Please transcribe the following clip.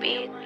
beat.